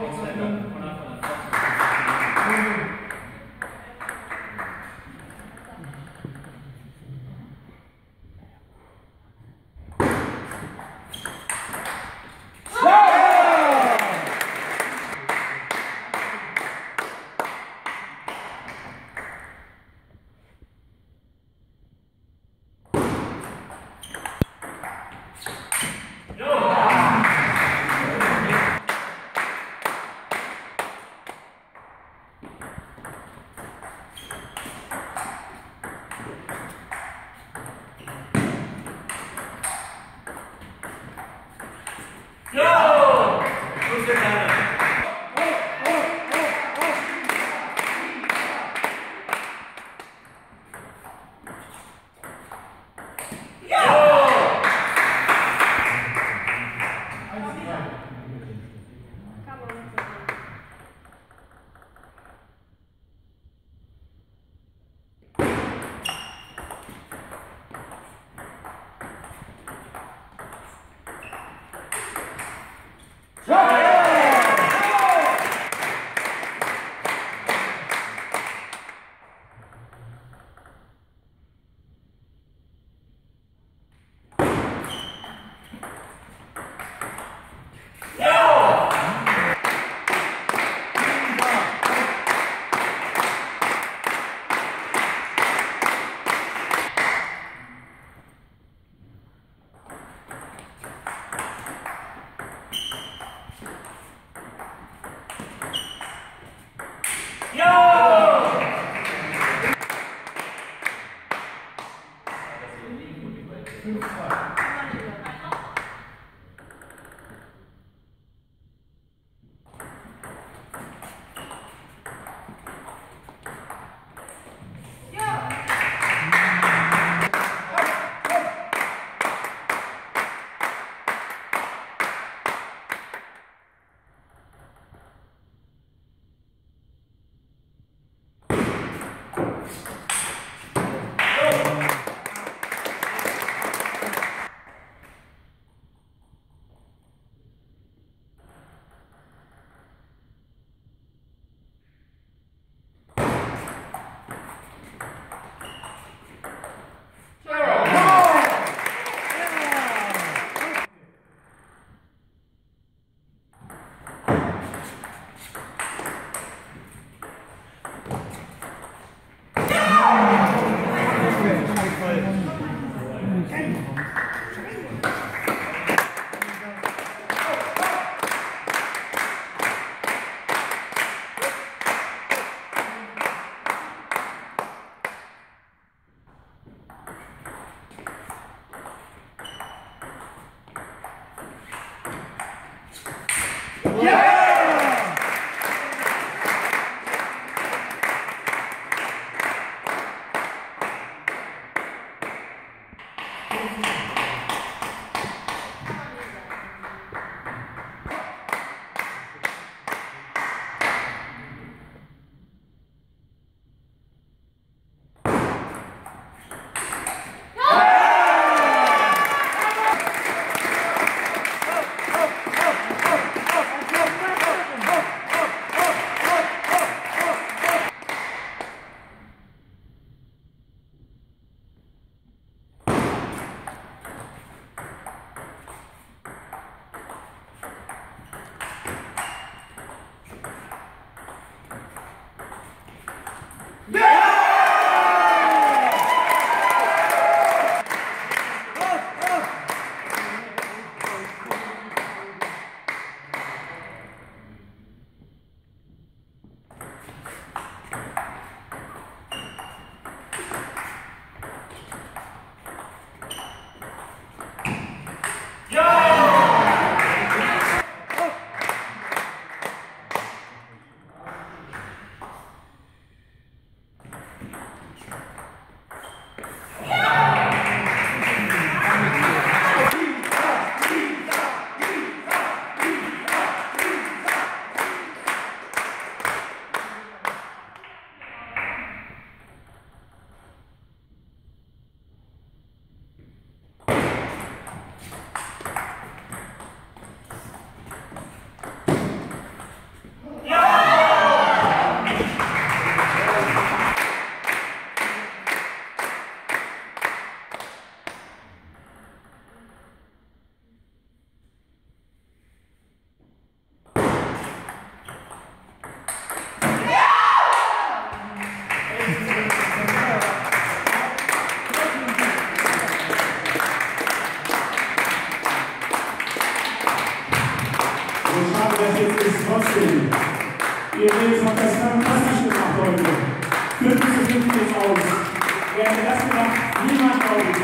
どうぞ。Yeah! Das jetzt ist trotzdem. Ihr Mädels habt das fantastisch gemacht heute. 50 zu 50 aus. Wer hätte das gedacht? Niemand, glaube ich.